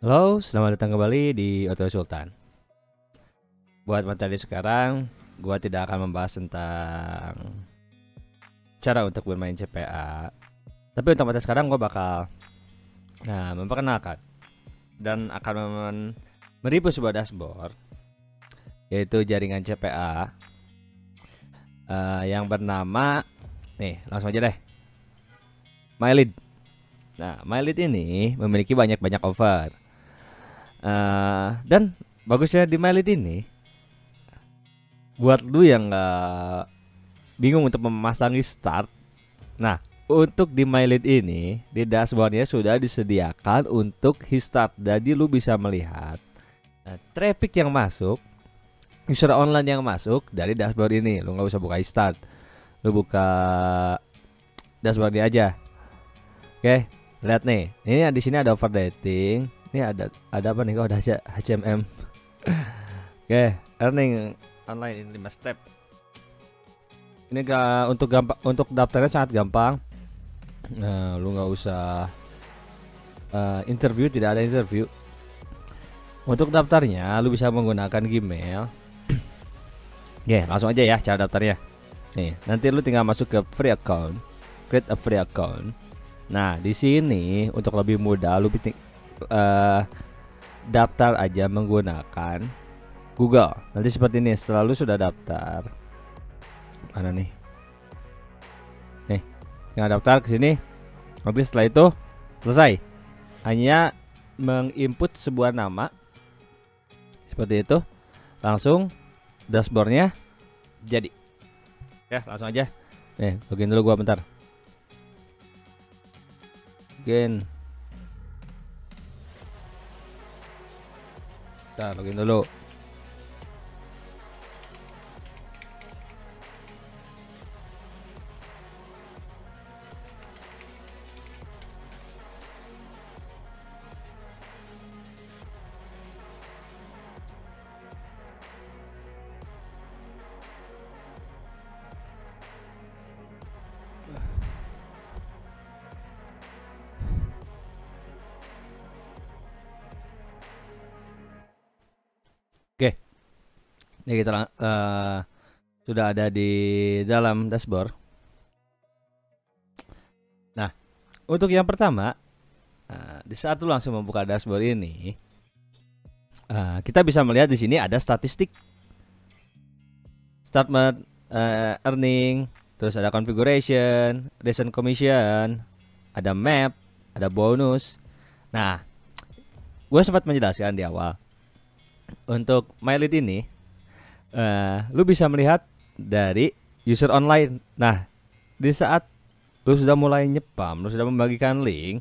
Halo, selamat datang kembali di Oto Sultan. Buat materi sekarang, gua tidak akan membahas tentang cara untuk bermain CPA. Tapi untuk materi sekarang gua bakal nah, memperkenalkan dan akan men- meribu sebuah dashboard yaitu jaringan CPA eh, yang bernama nih, langsung aja deh. MyLead. Nah, MyLead ini memiliki banyak-banyak offer. Eh, dan bagusnya di MyLead ini buat lu yang nggak bingung untuk memasangi start. Nah, untuk di MyLead ini di dashboardnya sudah disediakan untuk start. Jadi lu bisa melihat eh, traffic yang masuk, user online yang masuk dari dashboard ini. Lu nggak usah buka start, lu buka dashboardnya aja. Oke, lihat nih. Ini di sini ada overdating. Ini ada ada apa nih? Kok ada H- HMM. Oke, earning online ini 5 step. Ini ga, untuk gampang untuk daftarnya sangat gampang. Nah, lu nggak usah eh, interview, tidak ada interview. Untuk daftarnya, lu bisa menggunakan Gmail. Oke, langsung aja ya cara daftarnya. Nih, nanti lu tinggal masuk ke free account, create a free account. Nah, di sini untuk lebih mudah lu eh, daftar aja menggunakan Google. Nanti seperti ini setelah lu sudah daftar. Mana nih? Nih, tinggal daftar ke sini. Habis setelah itu selesai. Hanya menginput sebuah nama seperti itu. Langsung dashboardnya jadi. Ya, langsung aja. Nih, login dulu gua bentar. Login. Bentar, login dulu. Ini kita eh, sudah ada di dalam dashboard. Nah, untuk yang pertama, eh, di saat lu langsung membuka dashboard ini, eh, kita bisa melihat di sini ada statistik, statement, eh, earning, terus ada configuration, recent commission, ada map, ada bonus. Nah, gue sempat menjelaskan di awal untuk MyLead ini eh lu bisa melihat dari user online. Nah, di saat lu sudah mulai nyepam, lu sudah membagikan link,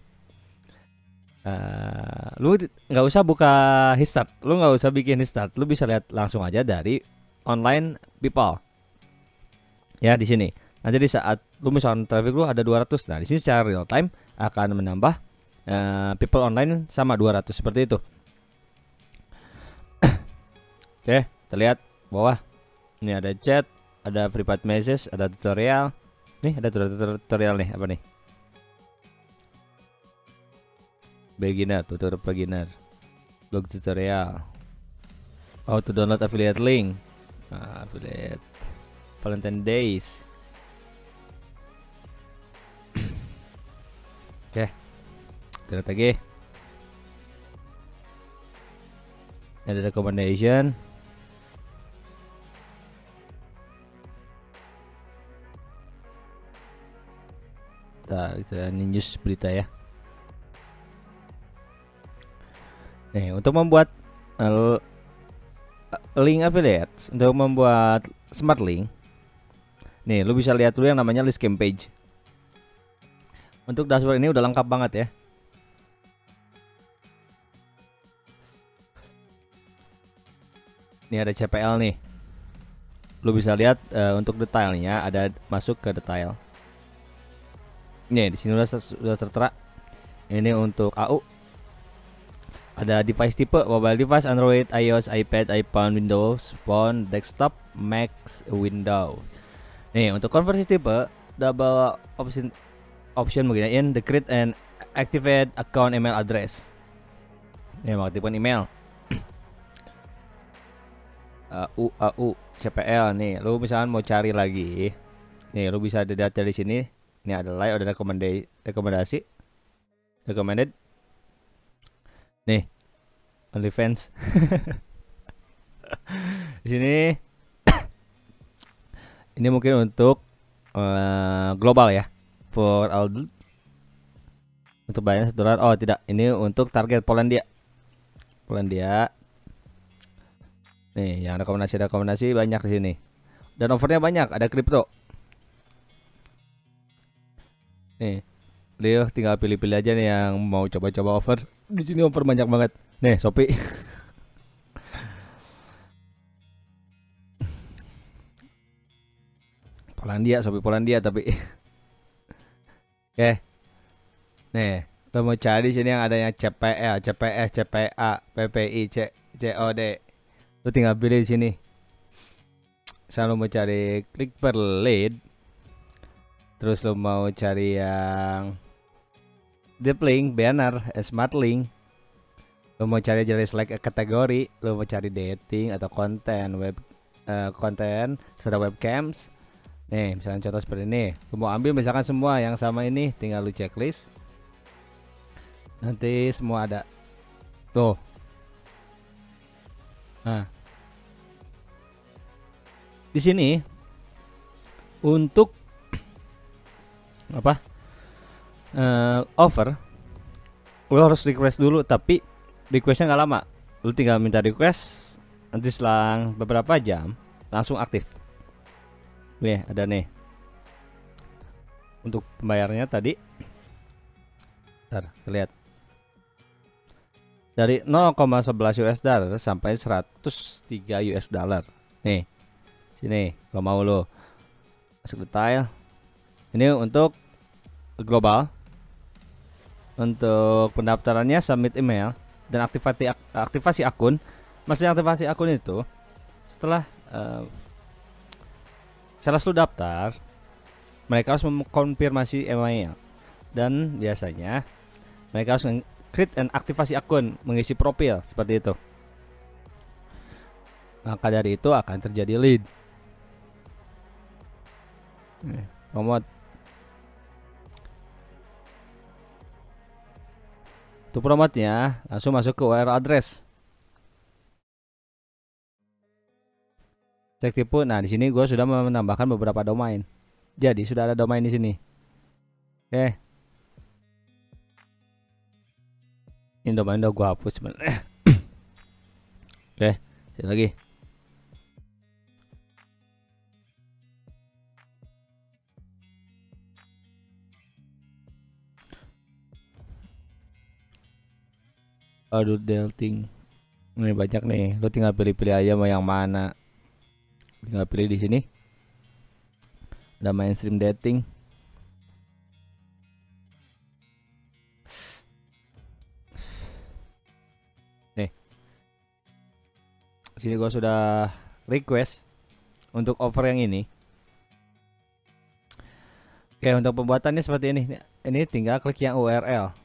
eh lu nggak usah buka histart, lu nggak usah bikin histart, lu bisa lihat langsung aja dari online people. Ya di sini. Nanti di saat lu misalkan traffic lu ada 200, nah di sini secara real time akan menambah eh, people online sama 200 seperti itu. Oke, kita lihat bawah. Ini ada chat ada private message ada tutorial. Nih ada tutorial, nih apa nih? Beginner tutorial beginner. Blog tutorial. How to download affiliate link. Nah, affiliate. Valentine Days. Oke. Kita lihat lagi. Ada recommendation Ini news berita ya. Nih, untuk membuat eh, link affiliate, untuk membuat smart link. Nih, lu bisa lihat dulu yang namanya list campaign. Untuk dashboard ini udah lengkap banget ya. Ini ada CPL nih. Lu bisa lihat eh, untuk detailnya ada masuk ke detail. Nih di sini sudah tertera. Ini untuk AU. Ada device tipe mobile device Android, iOS, iPad, iPhone, Windows, Phone, Desktop, Mac, Windows. Nih untuk konversi tipe double option option begini the create and activate account email address. nih mengaktifkan email uh, u a u cpl nih lu misalkan mau cari lagi nih lu bisa dilihat dari sini ini ada like ada rekomendasi rekomendasi? Recommended? Nih OnlyFans. Di sini ini mungkin untuk uh, global ya for all untuk bayarnya satu oh tidak ini untuk target Polandia. Polandia. Nih yang rekomendasi rekomendasi banyak di sini. Dan overnya banyak ada kripto nih Leo tinggal pilih-pilih aja nih yang mau coba-coba over di sini over banyak banget nih Shopee Polandia Shopee Polandia tapi Oke Nih, lo mau cari sini yang ada yang CPL, CPS, CPA, PPI, C, COD. Lo tinggal pilih di sini. Saya mau cari klik per lead. Terus lo mau cari yang deep link, banner, eh, smart link. Lo mau cari jadi select kategori, lo mau cari dating atau konten web uh, konten, serta webcams. Nih, misalnya contoh seperti ini. Lo mau ambil misalkan semua yang sama ini, tinggal lu checklist nanti semua ada tuh nah di sini untuk apa? Uh, over lo harus request dulu tapi requestnya nggak lama. Lo tinggal minta request nanti selang beberapa jam langsung aktif. Nih ada nih. Untuk pembayarannya tadi. Ntar, lihat. Dari 0,11 US dollar sampai 103 US dollar. Nih. Sini, kalau mau lo masuk detail. Ini untuk global. Untuk pendaftarannya submit email dan aktivasi aktivasi akun. Maksudnya aktivasi akun itu setelah uh, sales lu daftar, mereka harus mengkonfirmasi email dan biasanya mereka harus create dan aktivasi akun, mengisi profil seperti itu. Maka dari itu akan terjadi lead. Nih, Untuk promotnya langsung masuk ke URL address. Cek tipu. Nah, di sini gue sudah menambahkan beberapa domain. Jadi sudah ada domain di sini. Oke. ini domain udah gue hapus oke sekali lagi aduh delting ini banyak nih. Lo tinggal pilih-pilih aja mau yang mana. Tinggal pilih di sini. Ada mainstream dating. Sini gue sudah request untuk offer yang ini. Oke untuk pembuatannya seperti ini. Ini tinggal klik yang URL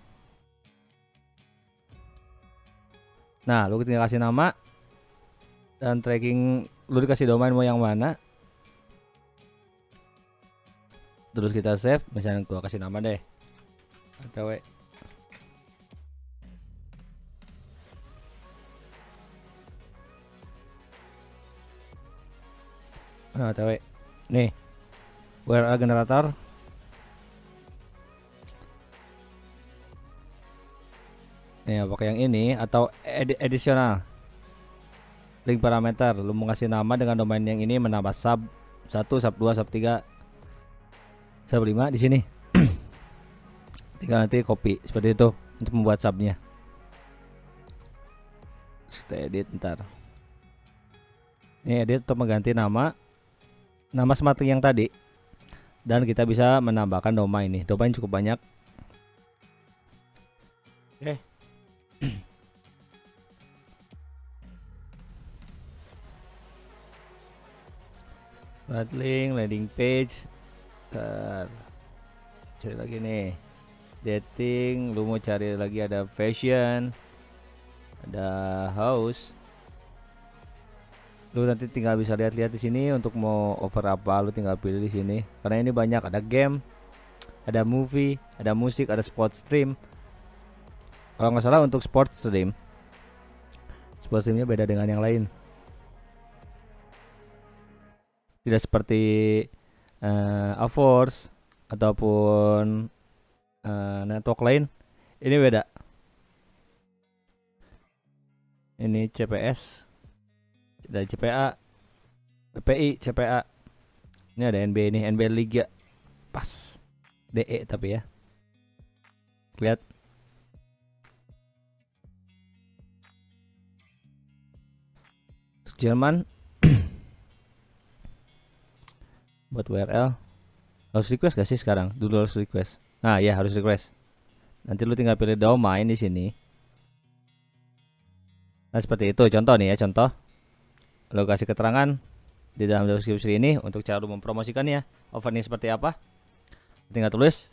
Nah lu tinggal kasih nama Dan tracking Lu dikasih domain mau yang mana Terus kita save Misalnya gua kasih nama deh. Atw nah TW nih URL generator nih pakai yang ini atau ed edisional. Link parameter lu mau kasih nama dengan domain yang ini menambah sub 1 sub 2 sub 3 sub 5 di sini. Tinggal nanti copy seperti itu untuk membuat subnya. Kita edit ntar. Ini edit untuk mengganti nama nama smart yang tadi. Dan kita bisa menambahkan domain ini. Domain cukup banyak. Oke. okay. Smart link landing page Bentar. cari lagi nih. Dating lu mau cari lagi ada fashion ada house. Lu nanti tinggal bisa lihat-lihat di sini untuk mau over apa lu tinggal pilih di sini. Karena ini banyak ada game ada movie ada musik ada sport stream. Kalau nggak salah untuk sport stream. Sport streamnya beda dengan yang lain tidak seperti uh, Aforce ataupun uh, network lain ini beda. Ini CPS ada CPA PI CPA ini ada NB ini NB Liga. Pas. DE tapi ya. Lihat. Jerman buat WRL harus request gak sih sekarang? Dulu harus request. Nah ya harus request. Nanti lu tinggal pilih domain di sini. Nah seperti itu. Contoh nih ya contoh. Lo kasih keterangan di dalam deskripsi ini untuk cara lu mempromosikannya offer ini seperti apa? Tinggal tulis.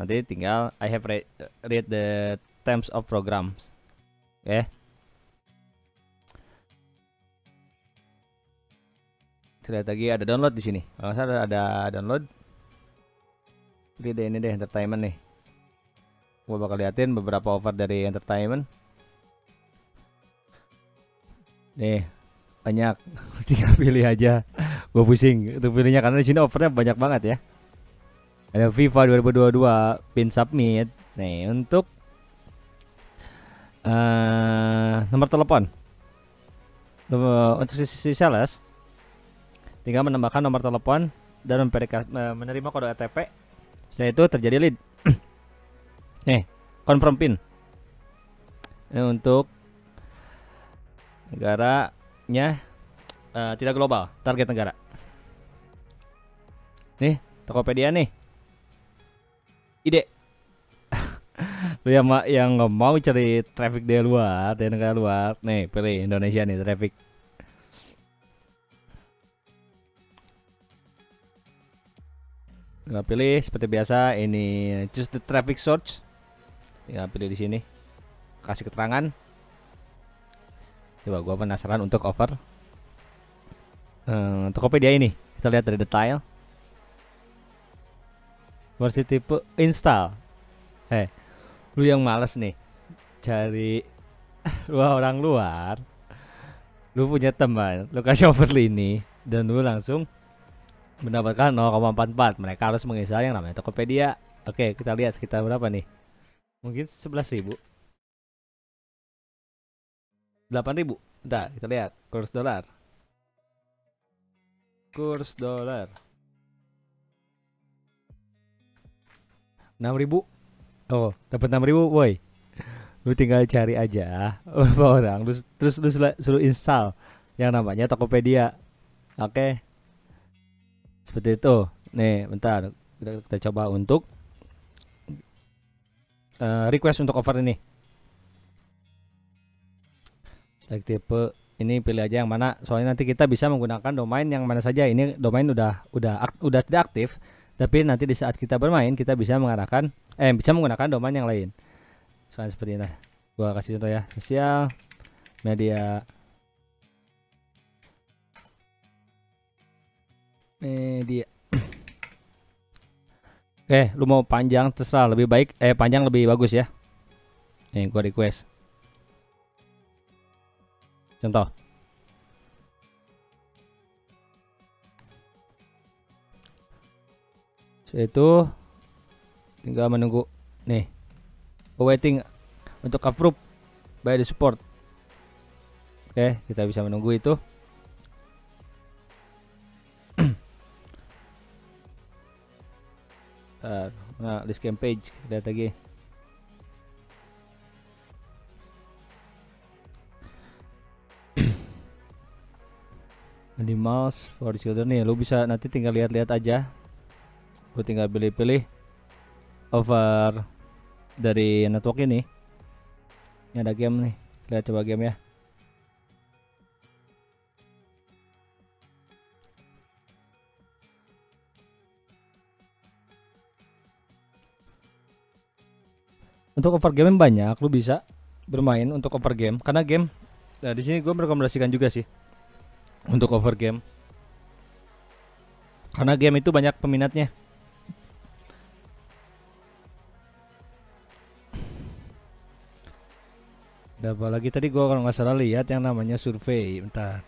Nanti tinggal I have read, read the terms of programs. Oke. okay. Lihat lagi ada download di sini. Kalau saya ada download. Ini deh ini deh entertainment nih. Gua bakal liatin beberapa offer dari entertainment. Nih banyak. Tinggal pilih aja. Gue pusing untuk pilihnya karena di sini offernya banyak banget ya. Ada FIFA 2022 pin submit. Nih untuk uh, nomor telepon. Untuk sisi sales tinggal menambahkan nomor telepon dan menerima kode OTP setelah itu terjadi lead nih confirm pin ini untuk negaranya uh, tidak global, target negara. Nih, Tokopedia nih. Ide. Lu yang yang mau cari traffic dari luar, dari negara luar, nih pilih Indonesia nih traffic. Tinggal pilih seperti biasa ini choose the traffic source. Tinggal pilih di sini. Kasih keterangan Coba gua penasaran untuk over uh, Tokopedia ini. Kita lihat dari detail. Versi tipe install. Eh, lu yang males nih cari dua orang luar. Lu punya teman, lu kasih over ini dan lu langsung mendapatkan 0,44. Mereka harus menginstal yang namanya Tokopedia. Oke, kita lihat sekitar berapa nih? Mungkin 11.000 8000 Bentar, kita lihat kurs dolar. Kurs dolar. 6000. Oh, dapat 6000, boy. Lu tinggal cari aja berapa orang terus terus lu suruh install yang namanya Tokopedia. Oke. Okay. Seperti itu. Nih, bentar. Kita, kita coba untuk uh, request untuk offer ini. Select tipe ini pilih aja yang mana. Soalnya nanti kita bisa menggunakan domain yang mana saja. Ini domain udah udah udah tidak aktif. Tapi nanti di saat kita bermain kita bisa mengarahkan eh bisa menggunakan domain yang lain. Soalnya seperti ini. Gua kasih contoh ya. Sosial media media oke lu mau panjang terserah lebih baik eh panjang lebih bagus ya nih gua request Contoh. Itu tinggal menunggu nih. Waiting untuk approve by the support. Oke, kita bisa menunggu itu. Nah, list campaign kita lihat lagi. Animals for children. Nih lu bisa nanti tinggal lihat-lihat aja. Lu tinggal pilih-pilih over dari network ini. Ini ada game nih. Lihat coba game ya untuk over game banyak lu bisa bermain untuk over game. Karena game nah di sini gue merekomendasikan juga sih untuk over game. Karena game itu banyak peminatnya. Ada apa lagi? Tadi gue kalau nggak salah lihat yang namanya survei. Bentar.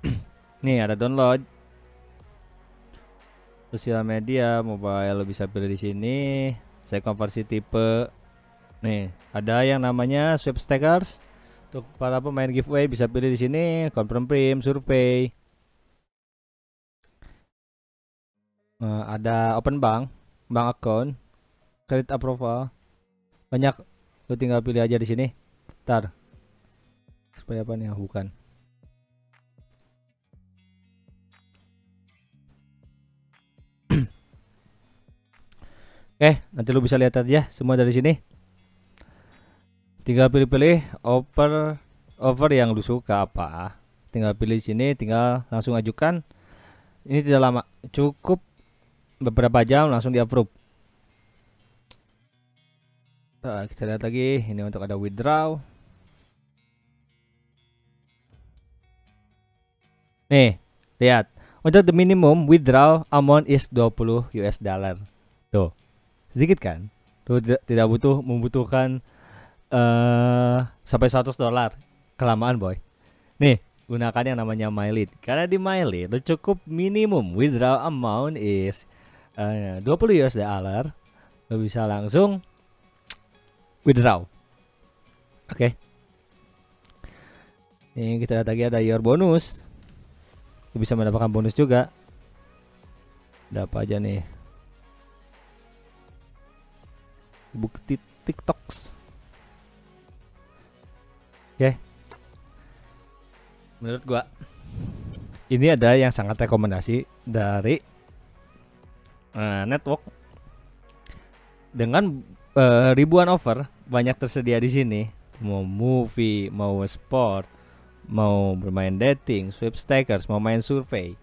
Nih ada download. Sosial media mobile lo bisa pilih di sini. Saya konversi tipe nih ada yang namanya sweepstakers. Untuk para pemain giveaway bisa pilih di sini confirm prim survei. Uh, ada open bank bank account credit approval. Banyak lo tinggal pilih aja di sini. Ntar. Supaya apa nih? Bukan. Oke, nanti lu bisa lihat aja semua dari sini. Tinggal pilih-pilih over over yang lu suka apa. Tinggal pilih sini, tinggal langsung ajukan. Ini tidak lama, cukup beberapa jam langsung di approve. Nah, kita lihat lagi, ini untuk ada withdraw. Nih, lihat. Untuk the minimum withdraw amount is 20 US dollar. Tuh sedikit kan tidak, tidak butuh membutuhkan uh, sampai 100 dolar. Kelamaan boy. Nih gunakan yang namanya MyLead karena di MyLead lu cukup minimum. Withdraw amount is uh, 20 US dollar lu bisa langsung withdraw. Oke. Okay. ini kita lihat lagi ada your bonus. Lu bisa mendapatkan bonus juga. Ada apa aja nih? Bukti TikToks. Oke. Okay. Menurut gua ini ada yang sangat rekomendasi dari uh, network dengan uh, ribuan offer banyak tersedia di sini mau movie mau sport mau bermain dating sweepstakers mau main survei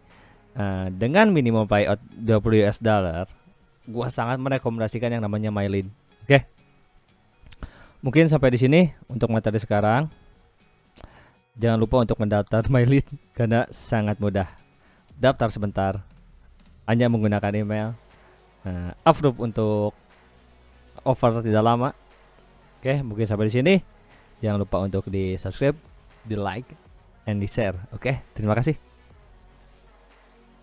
uh, dengan minimum payout 20 US dollar gua sangat merekomendasikan yang namanya Mylin Oke. Mungkin sampai di sini untuk materi sekarang. Jangan lupa untuk mendaftar MyLead karena sangat mudah. Daftar sebentar. Hanya menggunakan email. Nah, approve untuk offer tidak lama. Oke, mungkin sampai di sini. Jangan lupa untuk di subscribe, di like, and di share. Oke, terima kasih.